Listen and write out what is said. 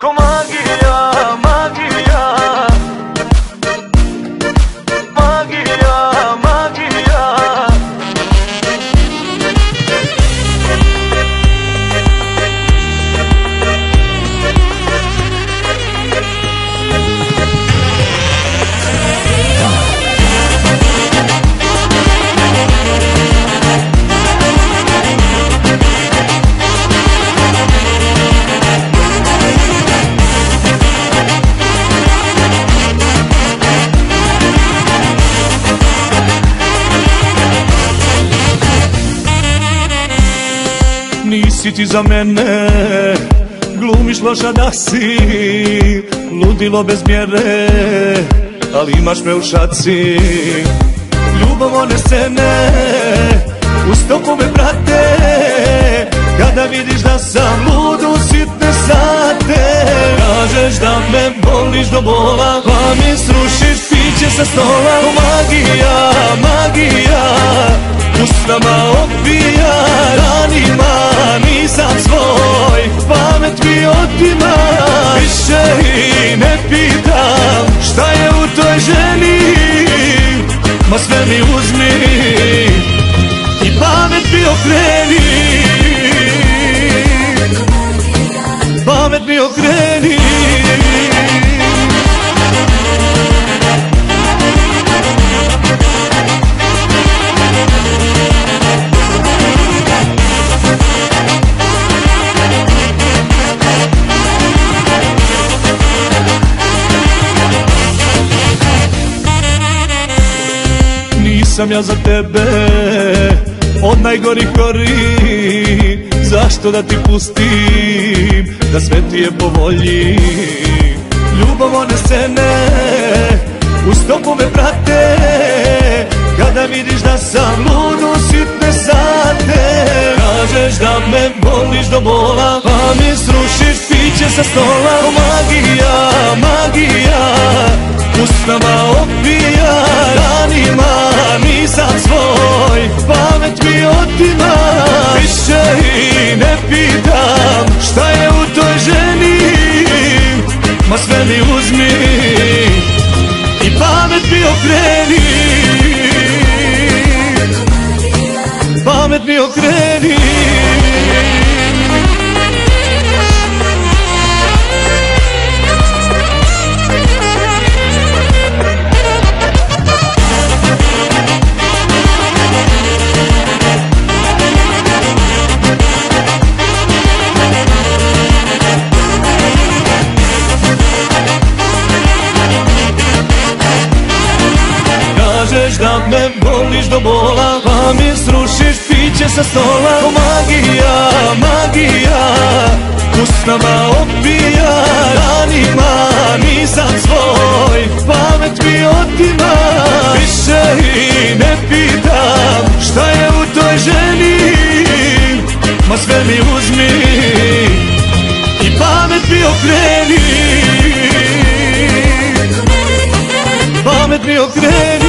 Ko magija, magija Nisi ti za mene. Glumiš loša da si Ludilo bez mjere Ali imaš me u šaci. Ljubav one scene U stopu me prate Kada vidiš da sam lud u sitne sate. Kažeš da me voliš do bola Pa mi srušiš piće sa stola. Magija, magija Usnama opija Ranima nisam svoj. Pamet mi otima Više i ne pitam Šta je u toj ženi. Ma sve mi uzmi Nisam ja za tebe od najgorih gori. Zašto da ti pustim da sve ti je po volji? Ljubav one scene u stopu me prate. Kada vidiš da sam lud u sitne sate Kažeš da me voliš do bola. Pa mi srušiš piće sa stola. Magija, magija Usnama opija Mi uzmi I pamet mi okreni. Pamet mi okreni da me voliš do bola Pa mi srušiš piće sa stola. O magija, magija Usnama opija Danima nisam svoj. Pamet mi otima Više i ne pitam Šta je u toj ženi? Ma sve mi uzmi I pamet mi okreni. Pamet mi okreni